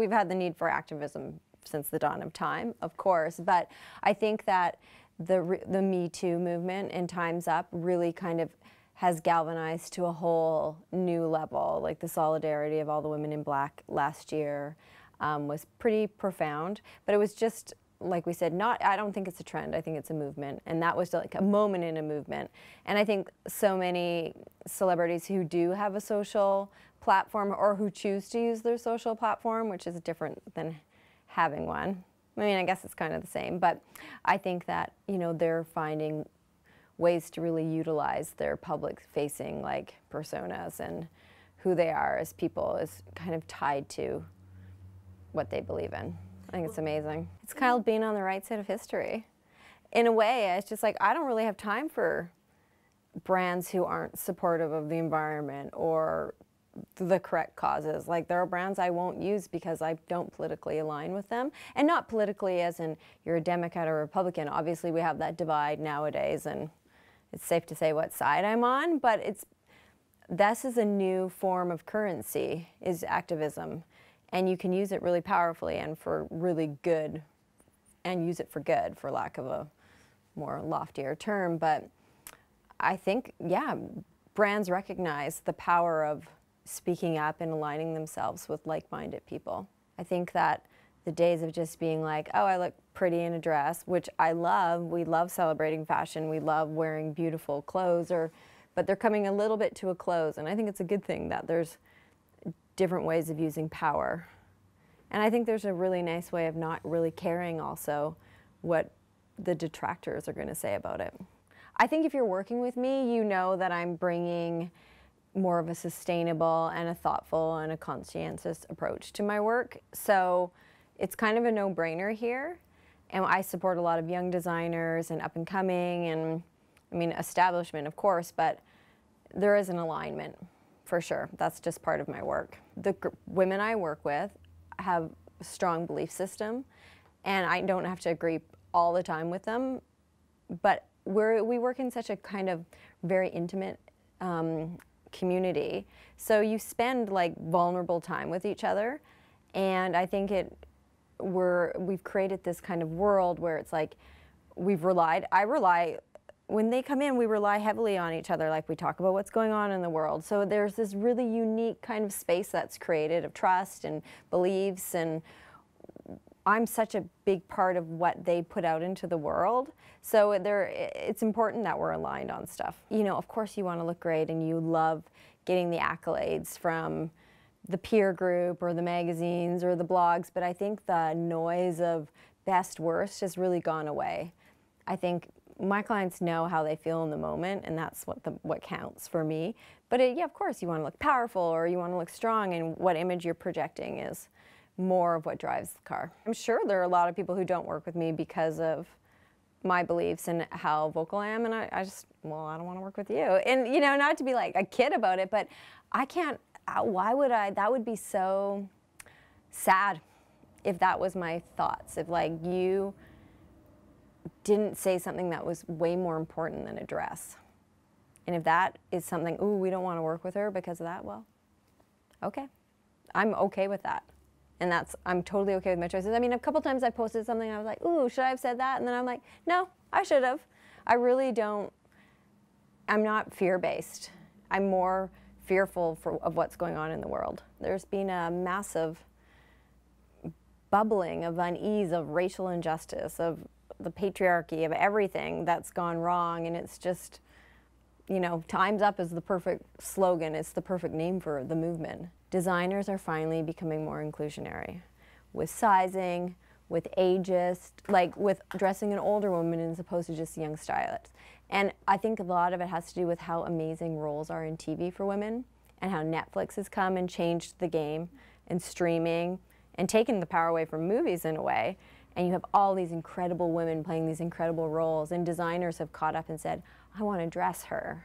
We've had the need for activism since the dawn of time, of course, but I think that the, the Me Too movement and Time's Up really kind of has galvanized to a whole new level. Like the solidarity of all the women in black last year um, was pretty profound, but it was just like we said, not, I don't think it's a trend, I think it's a movement. And that was like a moment in a movement. And I think so many celebrities who do have a social platform or who choose to use their social platform, which is different than having one. I mean, I guess it's kind of the same, but I think that, you know, they're finding ways to really utilize their public facing like personas and who they are as people is kind of tied to what they believe in. I think it's amazing. It's kind of being on the right side of history. In a way, it's just like I don't really have time for brands who aren't supportive of the environment or the correct causes. Like there are brands I won't use because I don't politically align with them. And not politically as in you're a Democrat or Republican. Obviously we have that divide nowadays and it's safe to say what side I'm on, but it's this is a new form of currency is activism and you can use it really powerfully and for really good and use it for good for lack of a more loftier term. But i think yeah brands recognize the power of speaking up and aligning themselves with like-minded people. I think that the days of just being like oh i look pretty in a dress which i love. We love celebrating fashion. We love wearing beautiful clothes or but they're coming a little bit to a close. And i think it's a good thing that there's different ways of using power. And I think there's a really nice way of not really caring also what the detractors are going to say about it. I think if you're working with me, you know that I'm bringing more of a sustainable and a thoughtful and a conscientious approach to my work. So it's kind of a no-brainer here. And I support a lot of young designers and up and coming and I mean establishment of course, but there is an alignment for sure. That's just part of my work. The women I work with have a strong belief system, and I don't have to agree all the time with them, but we're, we work in such a kind of very intimate um, community. So you spend like vulnerable time with each other, and I think it we're we've created this kind of world where it's like we've relied. I rely when they come in, we rely heavily on each other, like we talk about what's going on in the world. So there's this really unique kind of space that's created of trust and beliefs, and I'm such a big part of what they put out into the world. So there, it's important that we're aligned on stuff. You know, of course you want to look great and you love getting the accolades from the peer group or the magazines or the blogs, but I think the noise of best worst has really gone away. I think my clients know how they feel in the moment, and that's what the what counts for me. But it, yeah, of course, you want to look powerful or you want to look strong, and what image you're projecting is more of what drives the car. I'm sure there are a lot of people who don't work with me because of my beliefs and how vocal I am, and I, I just, well, I don't want to work with you. And you know, not to be like a kid about it, but I can't. Why would I? That would be so sad if that was my thoughts. If like you didn't say something that was way more important than a dress. And if that is something, ooh, we don't want to work with her because of that, well, okay. I'm okay with that. And that's, I'm totally okay with my choices. I mean, a couple times I posted something I was like, ooh, should I have said that? And then I'm like, no, I should have. I really don't, I'm not fear-based. I'm more fearful for, of what's going on in the world. There's been a massive bubbling of unease, of racial injustice, of the patriarchy of everything that's gone wrong. And it's just you know times up is the perfect slogan. It's the perfect name for the movement. Designers are finally becoming more inclusionary with sizing with ageist like with dressing an older woman as opposed to just young stylists. And i think a lot of it has to do with how amazing roles are in tv for women and how netflix has come and changed the game and streaming and taken the power away from movies in a way. And you have all these incredible women playing these incredible roles. And designers have caught up and said i want to dress her